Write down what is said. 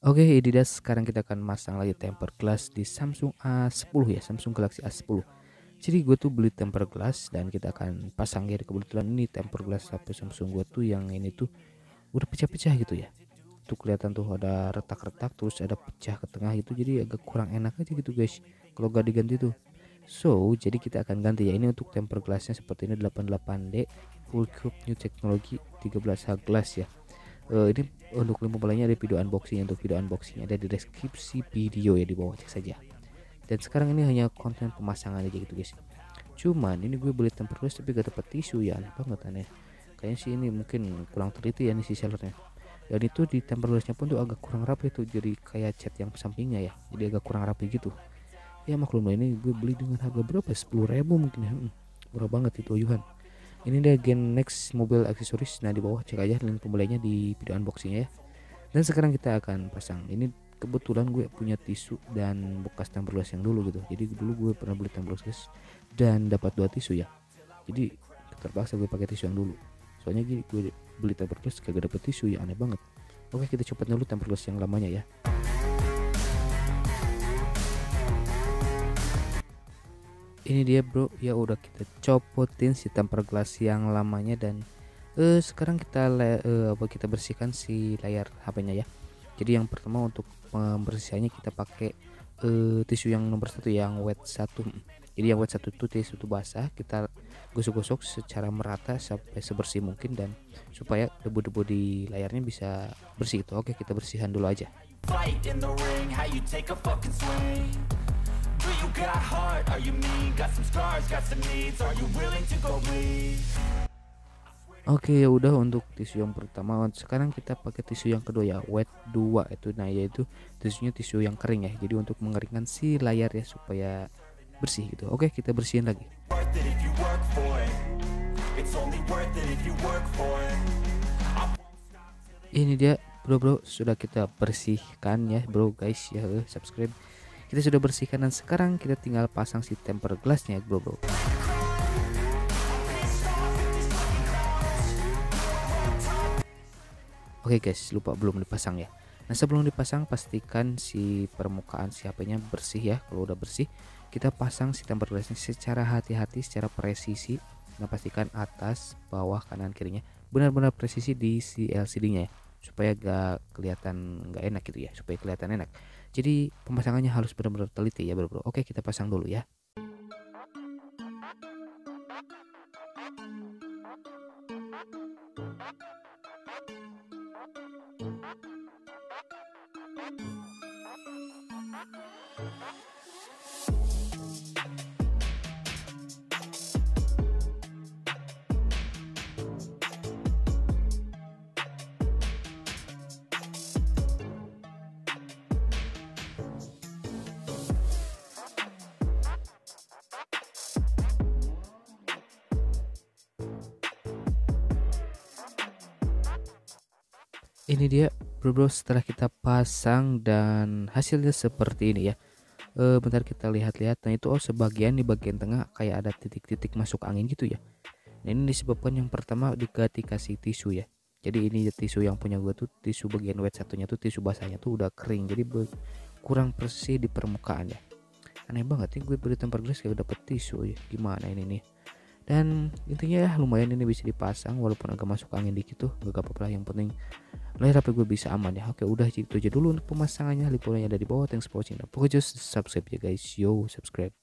Oke, dia sekarang kita akan masang lagi tempered glass di Samsung A10 ya, Samsung Galaxy A10. Jadi gue tuh beli tempered glass dan kita akan pasang ya kebetulan ini tempered glass HP Samsung gue tuh yang ini tuh udah pecah-pecah gitu ya. Tuh kelihatan tuh ada retak-retak terus ada pecah ke tengah itu jadi agak kurang enak aja gitu guys. Kalau gak diganti tuh. So, jadi kita akan ganti ya. Ini untuk tempered glassnya seperti ini 88D full cube new technology 13H glass ya uh, ini untuk link pembeliannya ada video unboxing untuk video unboxing ada di deskripsi video ya di bawah cek saja. Dan sekarang ini hanya konten pemasangan aja gitu guys. Cuman ini gue beli temper glass tapi gak dapet tisu ya. Aneh banget aneh. Kayaknya sih ini mungkin kurang teliti ya nih si sellernya. Dan itu di temper glassnya pun tuh agak kurang rapi tuh jadi kayak cat yang sampingnya ya. Jadi agak kurang rapi gitu. Ya maklum ini gue beli dengan harga berapa? 10 ribu mungkin ya. Hmm, murah banget itu Yuhan ini dia Gen Next mobil aksesoris. Nah di bawah cek aja link pembeliannya di video unboxingnya ya. Dan sekarang kita akan pasang. Ini kebetulan gue punya tisu dan bekas temper glass yang dulu gitu. Jadi dulu gue pernah beli temper glass dan dapat dua tisu ya. Jadi terpaksa gue pakai tisu yang dulu. Soalnya gini gue beli temper glass kagak dapet tisu ya aneh banget. Oke kita coba dulu temper glass yang lamanya ya ini dia bro. Ya udah kita copotin si temper glass yang lamanya dan uh, sekarang kita uh, apa kita bersihkan si layar HP-nya ya. Jadi yang pertama untuk pembersihannya kita pakai uh, tisu yang nomor satu yang wet satu. Jadi yang wet satu itu tisu itu basah kita gosok-gosok secara merata sampai sebersih mungkin dan supaya debu-debu di layarnya bisa bersih itu. Oke kita bersihkan dulu aja Do you got heart? Are you mean? Got some scars, got some needs. Are you willing to go bleed? Oke ya udah untuk tisu yang pertama. Sekarang kita pakai tisu yang kedua ya. Wet 2 itu. Nah yaitu tisunya tisu yang kering ya. Jadi untuk mengeringkan si layar ya supaya bersih gitu. Oke kita bersihin lagi. Ini dia bro bro sudah kita bersihkan ya bro guys ya. Subscribe kita sudah bersihkan dan sekarang kita tinggal pasang si temper glassnya bro bro Oke okay guys, lupa belum dipasang ya. Nah sebelum dipasang pastikan si permukaan si bersih ya. Kalau udah bersih, kita pasang si temper glassnya secara hati-hati, secara presisi. Nah pastikan atas, bawah, kanan, kirinya benar-benar presisi di si LCD-nya ya supaya gak kelihatan gak enak gitu ya supaya kelihatan enak jadi pemasangannya harus benar-benar teliti ya bro bro oke kita pasang dulu ya ini dia bro bro setelah kita pasang dan hasilnya seperti ini ya. E, bentar kita lihat-lihat. Nah itu oh sebagian di bagian tengah kayak ada titik-titik masuk angin gitu ya. Nah ini disebabkan yang pertama diganti kasih tisu ya. Jadi ini tisu yang punya gue tuh tisu bagian wet satunya tuh tisu basahnya tuh udah kering. Jadi kurang bersih di permukaan ya. Aneh banget nih gue beli tempat glass kayak dapet tisu ya. Gimana ini nih? Dan intinya ya lumayan ini bisa dipasang walaupun agak masuk angin dikit tuh gak apa-apa yang penting layar HP gue bisa aman ya. Oke udah itu aja dulu untuk pemasangannya. Linknya ada di bawah. Thanks for watching. Pokoknya just subscribe ya guys. Yo subscribe